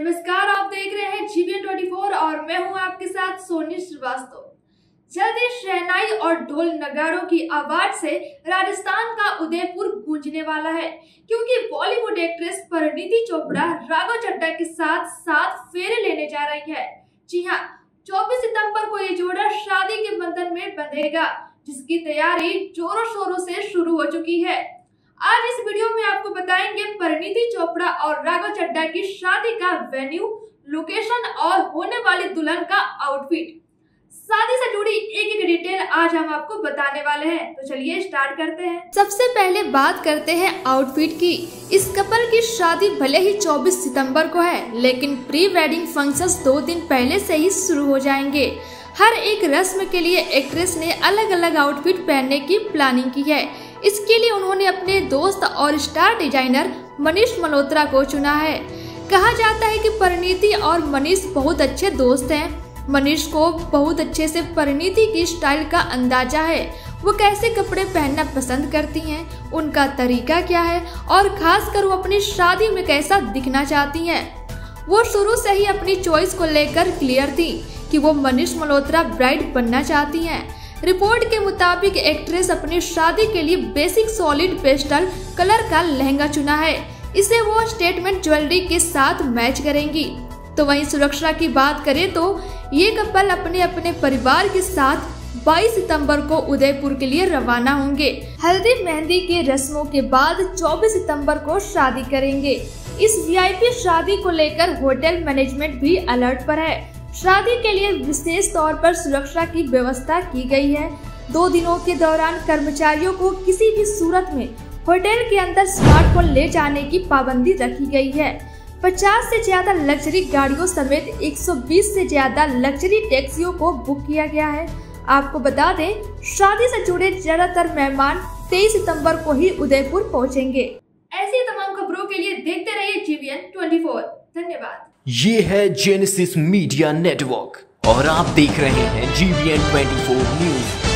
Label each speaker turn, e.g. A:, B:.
A: नमस्कार, आप देख रहे हैं जीवीएन 24 और मैं हूँ आपके साथ सोनी श्रीवास्तव। जल्दी शहनाई और ढोल नगाड़ों की आवाज़ से राजस्थान का उदयपुर गूंजने वाला है, क्योंकि बॉलीवुड एक्ट्रेस परिणीति चोपड़ा राघव चड्डा के साथ साथ फेरे लेने जा रही है। जी हाँ 24 सितंबर को ये जोड़ा शादी के बंधन में बंधेगा, जिसकी तैयारी जोरों शोरों से शुरू हो चुकी है। आज इस वीडियो में आपको बताएँगे परिणीति चोपड़ा और राघव चड्डा की शादी का वेन्यू लोकेशन और होने वाली दुल्हन का आउटफिट शादी से जुड़ी एक एक डिटेल आज हम आपको बताने वाले हैं। तो चलिए स्टार्ट करते हैं। सबसे पहले बात करते हैं आउटफिट की। इस कपल की शादी भले ही 24 सितंबर को है, लेकिन प्री वेडिंग फ़ंक्शंस दो दिन पहले से ही शुरू हो जाएँगे। हर एक रस्म के लिए एक्ट्रेस ने अलग अलग आउटफिट पहनने की प्लानिंग की है। इसके लिए उन्होंने अपने दोस्त और स्टार डिज़ाइनर मनीष मल्होत्रा को चुना है। कहा जाता है कि परिणीति और मनीष बहुत अच्छे दोस्त हैं। मनीष को बहुत अच्छे से परिणीति की स्टाइल का अंदाज़ा है। वो कैसे कपड़े पहनना पसंद करती हैं, उनका तरीका क्या है और खासकर वो अपनी शादी में कैसा दिखना चाहती हैं। वो शुरू से ही अपनी चॉइस को लेकर क्लियर थी कि वो मनीष मल्होत्रा ब्राइड बनना चाहती हैं। रिपोर्ट के मुताबिक एक्ट्रेस अपनी शादी के लिए बेसिक सॉलिड पेस्टल कलर का लहंगा चुना है। इसे वो स्टेटमेंट ज्वेलरी के साथ मैच करेंगी। तो वहीं सुरक्षा की बात करें तो ये कपल अपने अपने परिवार के साथ 22 सितंबर को उदयपुर के लिए रवाना होंगे। हल्दी मेहंदी के रस्मों के बाद 24 सितंबर को शादी करेंगे। इस वीआईपी शादी को लेकर होटल मैनेजमेंट भी अलर्ट पर है। शादी के लिए विशेष तौर पर सुरक्षा की व्यवस्था की गई है। दो दिनों के दौरान कर्मचारियों को किसी भी सूरत में होटल के अंदर स्मार्टफ़ोन ले जाने की पाबंदी रखी गई है। 50 से ज़्यादा लग्जरी गाड़ियों समेत 120 से ज़्यादा लग्जरी टैक्सियों को बुक किया गया है। आपको बता दें, शादी से जुड़े ज़्यादातर मेहमान 23 सितंबर को ही उदयपुर पहुँचेंगे। देखते रहिए जीवीएन 24 धन्यवाद.
B: ये है जेनेसिस मीडिया नेटवर्क और आप देख रहे हैं जीवीएन 24 न्यूज़